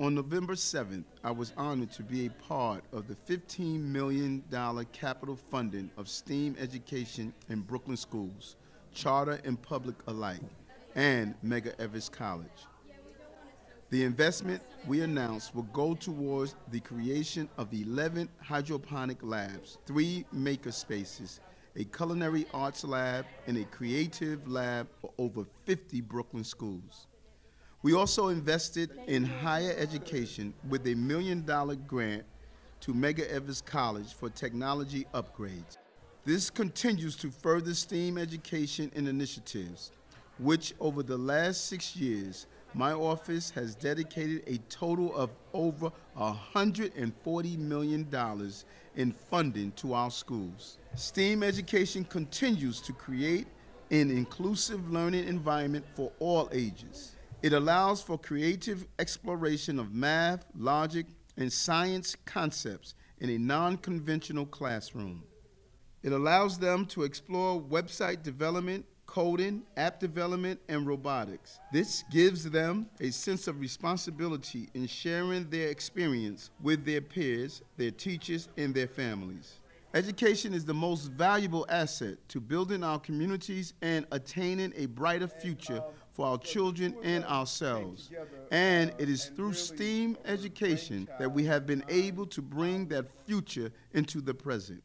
On November 7th, I was honored to be a part of the $15 million capital funding of STEAM education in Brooklyn schools, charter and public alike, and Medgar Evers College. The investment we announced will go towards the creation of 11 hydroponic labs, three maker spaces, a culinary arts lab, and a creative lab for over 50 Brooklyn schools. We also invested in higher education with a million dollar grant to Medgar Evers College for technology upgrades. This continues to further STEAM education and initiatives, which over the last six years, my office has dedicated a total of over $140 million in funding to our schools. STEAM education continues to create an inclusive learning environment for all ages. It allows for creative exploration of math, logic, and science concepts in a non conventional classroom. It allows them to explore website development, coding, app development, and robotics. This gives them a sense of responsibility in sharing their experience with their peers, their teachers, and their families. Education is the most valuable asset to building our communities and attaining a brighter future for our children and ourselves. And it is through STEAM education that we have been able to bring that future into the present.